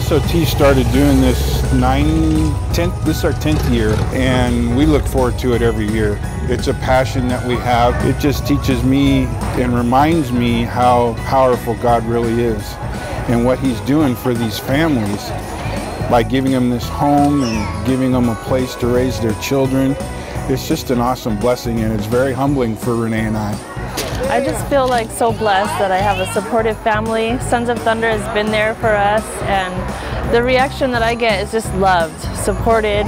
SOT started doing this nine, 10th, this is our 10th year, and we look forward to it every year. It's a passion that we have. It just teaches me and reminds me how powerful God really is and what He's doing for these families by giving them this home and giving them a place to raise their children. It's just an awesome blessing, and it's very humbling for Renee and I. I just feel like so blessed that I have a supportive family. Sons of Thunder has been there for us and the reaction that I get is just loved, supported.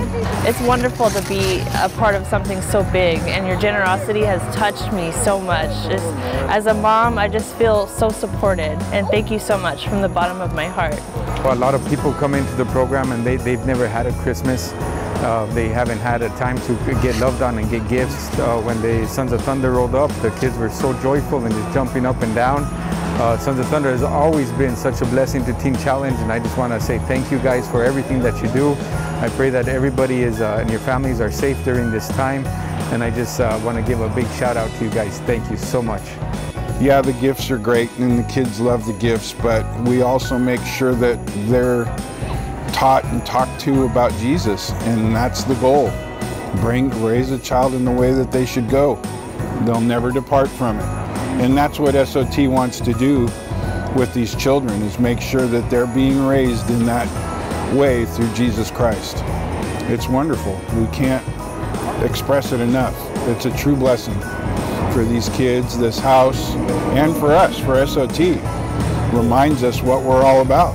It's wonderful to be a part of something so big and your generosity has touched me so much. Just, as a mom, I just feel so supported and thank you so much from the bottom of my heart. Well, a lot of people come into the program and they, they've never had a Christmas. Uh, they haven't had a time to get loved on and get gifts. Uh, when the Sons of Thunder rolled up, the kids were so joyful and just jumping up and down. Uh, Sons of Thunder has always been such a blessing to Teen Challenge, and I just want to say thank you guys for everything that you do. I pray that everybody is uh, and your families are safe during this time, and I just uh, want to give a big shout out to you guys. Thank you so much. Yeah, the gifts are great, and the kids love the gifts, but we also make sure that they're taught and talked to about Jesus, and that's the goal. Bring, raise a child in the way that they should go. They'll never depart from it. And that's what SOT wants to do with these children, is make sure that they're being raised in that way through Jesus Christ. It's wonderful. We can't express it enough. It's a true blessing for these kids, this house, and for us, for SOT. Reminds us what we're all about.